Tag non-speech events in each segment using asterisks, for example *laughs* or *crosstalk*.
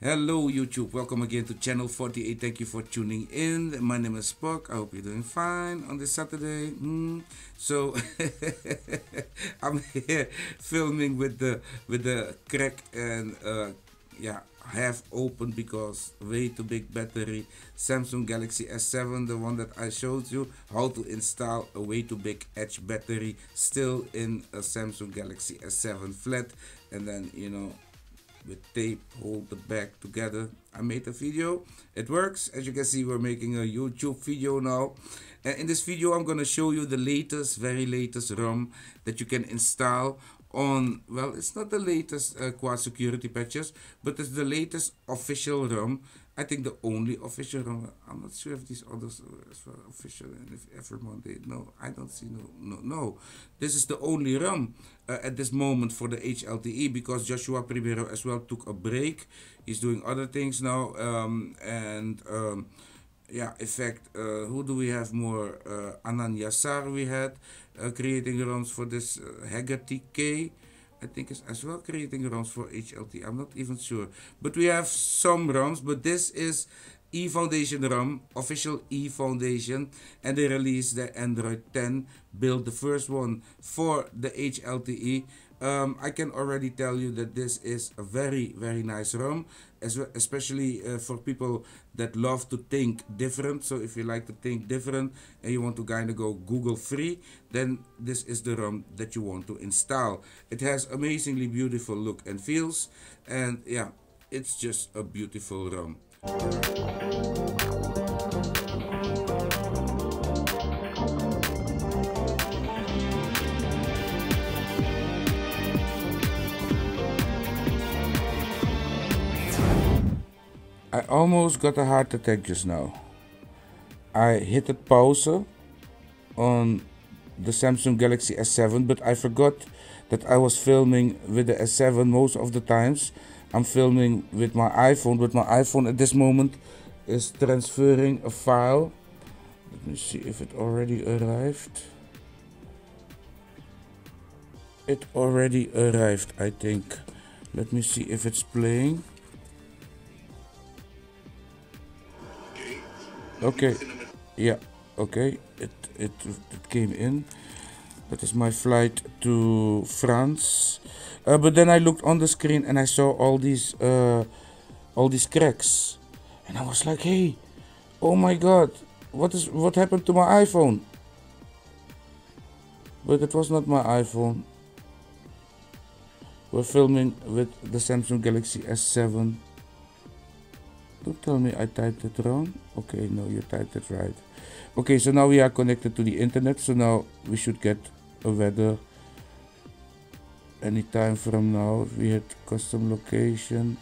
Hello YouTube, welcome again to channel 48. Thank you for tuning in. My name is Spock. I hope you're doing fine on this Saturday. Mm. So *laughs* I'm here filming with the with the crack and uh, yeah half open because way too big battery Samsung Galaxy S7 the one that I showed you how to install a way too big edge battery still in a Samsung Galaxy S7 flat and then you know with tape hold the back together. I made a video. It works. As you can see we're making a YouTube video now. And in this video I'm gonna show you the latest very latest ROM that you can install on well it's not the latest uh, quad security patches but it's the latest official ROM I think the only official I'm not sure if these others are official and if everyone they no I don't see no no no this is the only ROM uh, at this moment for the HLTE because Joshua Primero as well took a break he's doing other things now um, and um, yeah, in fact, uh, who do we have more? Uh, Anan Yassar we had uh, creating ROMs for this uh, Haggerty K. I think is as well creating ROMs for HLT. I'm not even sure. But we have some ROMs, but this is E Foundation ROM, official E Foundation, and they released the Android 10 build, the first one for the HLTE um, I can already tell you that this is a very very nice ROM as well, especially uh, for people that love to think different. So if you like to think different and you want to kind of go Google free then this is the ROM that you want to install. It has amazingly beautiful look and feels and yeah it's just a beautiful ROM I almost got a heart attack just now. I hit a pause on the Samsung Galaxy S7, but I forgot that I was filming with the S7 most of the times. I'm filming with my iPhone, but my iPhone at this moment is transferring a file. Let me see if it already arrived. It already arrived, I think. Let me see if it's playing. Okay. Yeah. Okay. It it it came in. That is my flight to France. Uh, but then I looked on the screen and I saw all these uh, all these cracks, and I was like, "Hey, oh my God, what is what happened to my iPhone?" But it was not my iPhone. We're filming with the Samsung Galaxy S7 don't tell me I typed it wrong. Okay, no, you typed it right. Okay, so now we are connected to the internet. So now we should get a weather anytime from now. We hit custom location.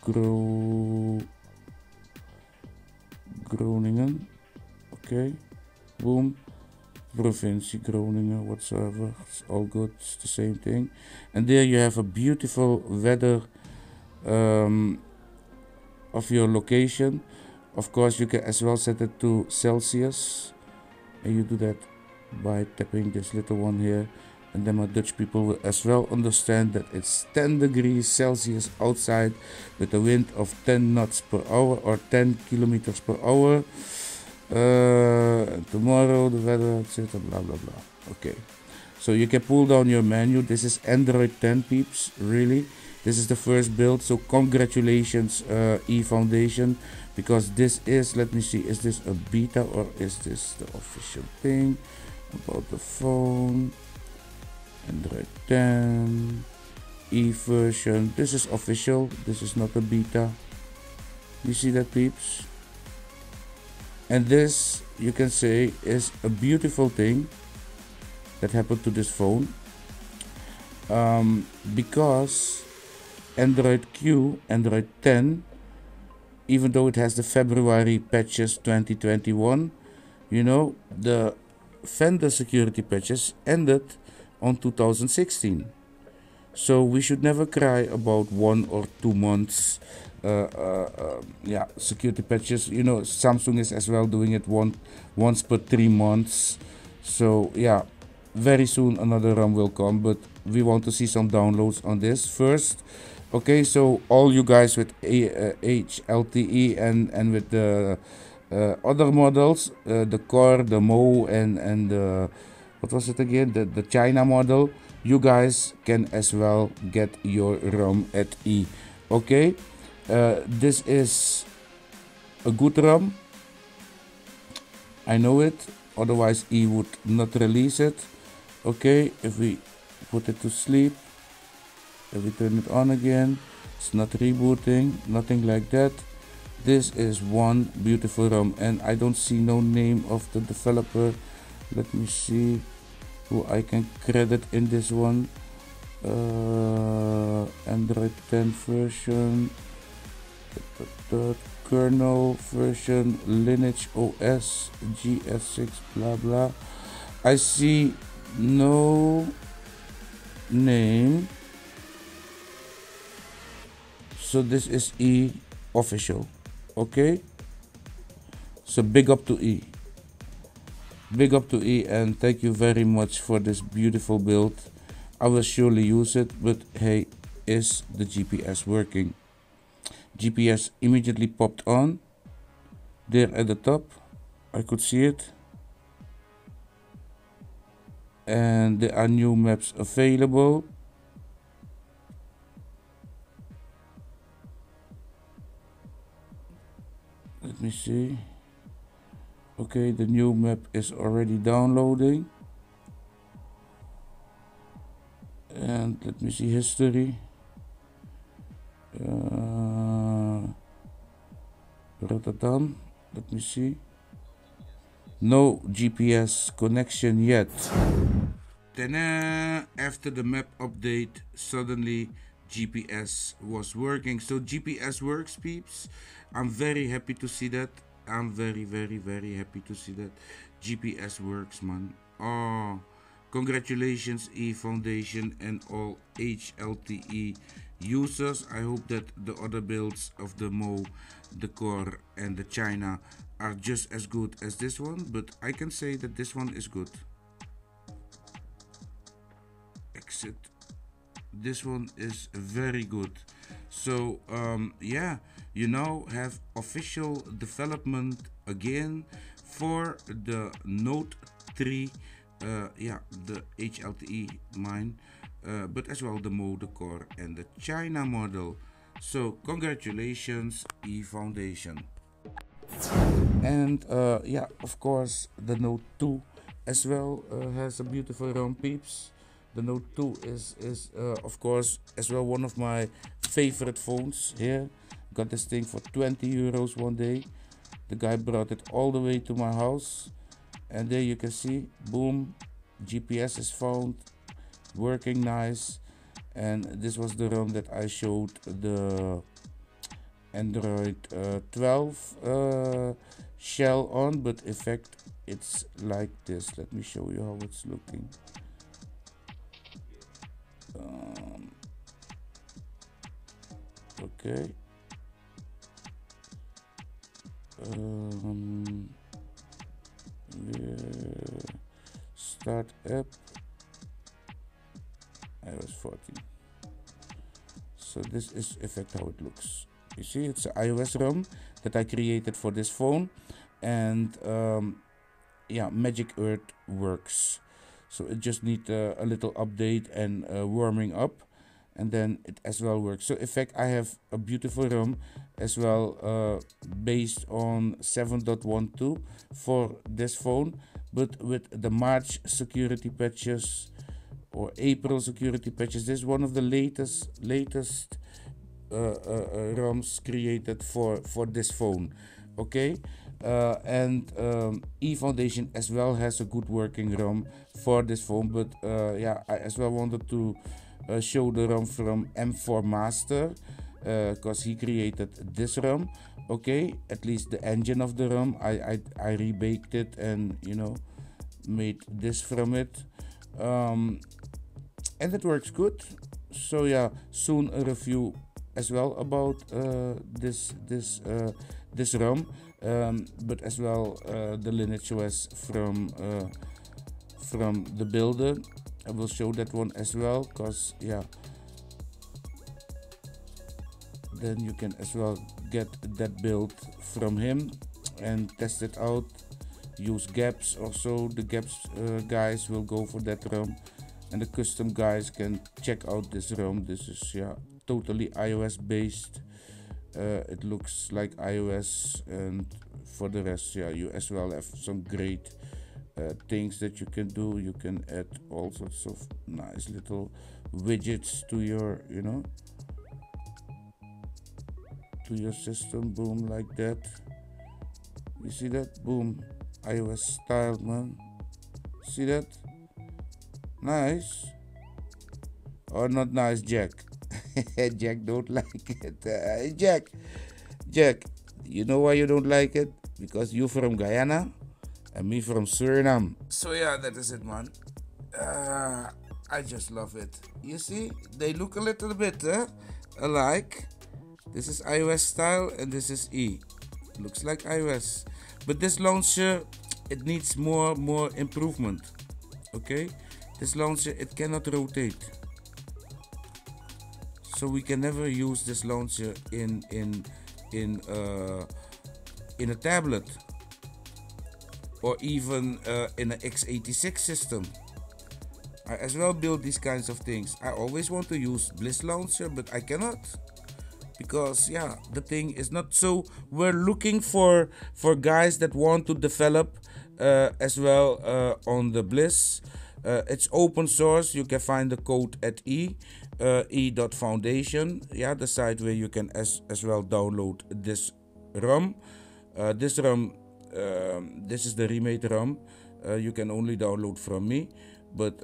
Gro Groningen. Okay. Boom. Provincie Groningen, whatsoever. It's all good. It's the same thing. And there you have a beautiful weather um, of your location. Of course you can as well set it to Celsius. And you do that by tapping this little one here. And then my Dutch people will as well understand that it's 10 degrees Celsius outside with a wind of 10 knots per hour or 10 kilometers per hour. Uh, tomorrow the weather etc blah blah blah. Okay. So you can pull down your menu this is Android 10 peeps really this is the first build so congratulations uh, e foundation because this is let me see is this a beta or is this the official thing about the phone? Android 10 e version this is official this is not a beta. You see that peeps? And this you can say is a beautiful thing that happened to this phone um, because Android Q, Android 10, even though it has the February patches 2021, you know, the vendor security patches ended on 2016. So we should never cry about one or two months, uh, uh, uh, yeah, security patches. You know, Samsung is as well doing it one once per three months. So yeah, very soon another ROM will come, but we want to see some downloads on this first Okay, so all you guys with A, uh, HLTE and and with the uh, other models, uh, the Core, the Mo, and and the what was it again? The the China model. You guys can as well get your ROM at E. Okay, uh, this is a good ROM. I know it. Otherwise, E would not release it. Okay, if we put it to sleep, if we turn it on again, it's not rebooting, nothing like that. This is one beautiful ROM and I don't see no name of the developer. Let me see who I can credit in this one. Uh, Android 10 version the kernel version Lineage OS GF6 blah blah. I see no name so this is E official okay? So big up to E. Big up to E and thank you very much for this beautiful build. I will surely use it but hey is the GPS working? GPS immediately popped on. There at the top I could see it. And there are new maps available let me see. Okay the new map is already downloading. And let me see history. Uh, Rotterdam let me see. No GPS connection yet. Then after the map update suddenly GPS was working so GPS works peeps I'm very happy to see that. I'm very, very, very happy to see that GPS works, man. Oh, congratulations, E Foundation and all HLTE users. I hope that the other builds of the Mo, the Core, and the China are just as good as this one, but I can say that this one is good. Exit. This one is very good. So, um, yeah you now have official development again for the Note 3 uh, yeah the HLTE mine uh, but as well the Mode Core and the China model. So congratulations E Foundation and uh, yeah of course the Note 2 as well uh, has a beautiful ROM peeps the Note 2 is is uh, of course as well one of my favorite phones here Got this thing for 20 euros one day. The guy brought it all the way to my house. And there you can see, boom, GPS is found, working nice. And this was the ROM that I showed the Android uh, 12 uh, shell on, but in fact it's like this. Let me show you how it's looking. Okay. Um, start app. iOS 14 so this is effect how it looks. You see it's iOS ROM that I created for this phone and um, yeah Magic Earth works. So it just needs uh, a little update and uh, warming up and then it as well works. So in fact i have a beautiful ROM as well uh, based on 7.12 for this phone but with the march security patches or april security patches. This is one of the latest latest uh, uh, uh roms created for for this phone okay? Uh, and um, E Foundation as well has a good working ROM for this phone but uh, yeah I as well wanted to uh, show the ROM from M4 Master because uh, he created this ROM. Okay, at least the engine of the ROM. I, I, I rebaked it and you know made this from it. Um, and it works good. So yeah, soon a review as well about uh, this this uh, this ROM, um, but as well uh, the Lineage OS from from the builder I will show that one as well because yeah. Then you can as well get that build from him and test it out. Use GApps. Also the GApps uh, guys will go for that ROM and the custom guys can check out this ROM this is yeah totally iOS based. Uh, it looks like iOS and for the rest yeah you as well have some great uh, things that you can do. You can add all sorts of nice little widgets to your you know to your system boom like that. You see that? Boom. iOS style man. See that? Nice. Or not nice Jack. *laughs* Jack don't *laughs* like it. Uh, Jack. Jack you know why you don't like it? Because you from Guyana and me from Suriname. So yeah that is it man. Uh, I just love it. You see they look a little bit uh, alike. This is iOS style and this is E. Looks like iOS but this launcher it needs more more improvement okay? This launcher it cannot rotate. So we can never use this launcher in in in uh, in a tablet or even uh, in an x86 system. I as well build these kinds of things. I always want to use Bliss launcher but I cannot. Because yeah the thing is not so we're looking for for guys that want to develop uh, as well uh, on the bliss. Uh, it's open source. You can find the code at e uh, e.foundation yeah the site where you can as as well download this rom. Uh, this rom this is the remade rom uh, you can only download from me but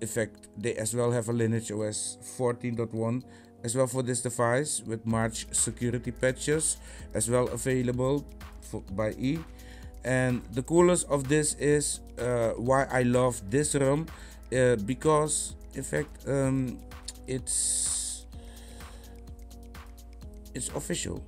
in fact they as well have a lineage os 14.1 as well for this device with March security patches as well available for, by E. And the coolest of this is uh, why I love this ROM uh, because in fact um, it's it's official.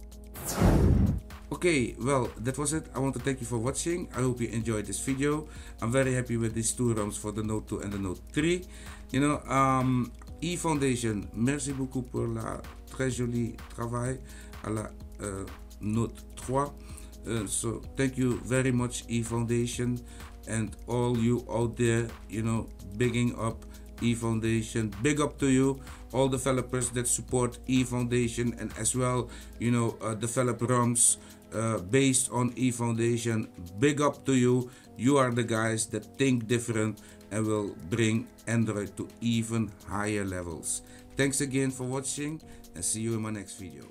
Okay, well, that was it. I want to thank you for watching. I hope you enjoyed this video. I'm very happy with these two ROMs for the Note 2 and the Note 3. You know, um, E-Foundation, merci beaucoup pour la très joli travail à la uh, note 3. Uh, so thank you very much E-Foundation and all you out there, you know, bigging up E-Foundation. Big up to you, all developers that support E-Foundation and as well, you know, uh, develop ROMs uh, based on E-Foundation. Big up to you. You are the guys that think different and will bring Android to even higher levels. Thanks again for watching and see you in my next video.